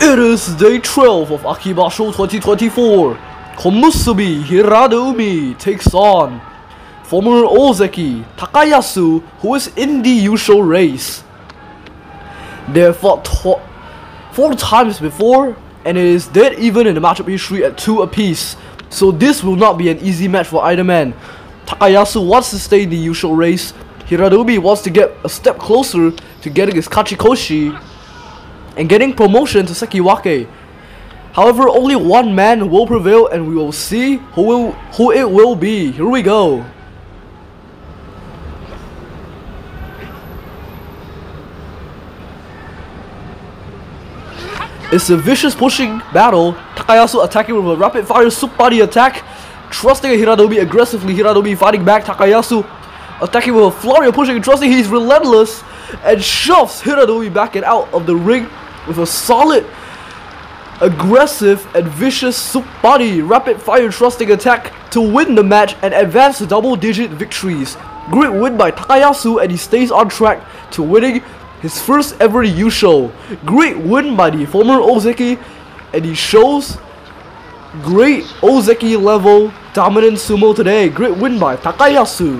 It is day 12 of Akibasho 2024. Komusubi Hiradoumi takes on former Ozeki Takayasu, who is in the Yusho race. They fought four times before, and it is dead even in the matchup history at two apiece. So this will not be an easy match for either man. Takayasu wants to stay in the Yusho race. Hiradoumi wants to get a step closer to getting his Kachikoshi and getting promotion to Sekiwake. However, only one man will prevail and we will see who will who it will be. Here we go. It's a vicious pushing battle. Takayasu attacking with a rapid fire super body attack. Trusting Hiradoumi aggressively. Hiradoumi fighting back. Takayasu attacking with a flurry of pushing. Trusting he's relentless. And shoves Hiradoumi back and out of the ring with a solid, aggressive, and vicious super body rapid fire thrusting attack to win the match and advance to double digit victories. Great win by Takayasu and he stays on track to winning his first ever Yusho. Great win by the former Ozeki and he shows great Ozeki level dominant sumo today. Great win by Takayasu.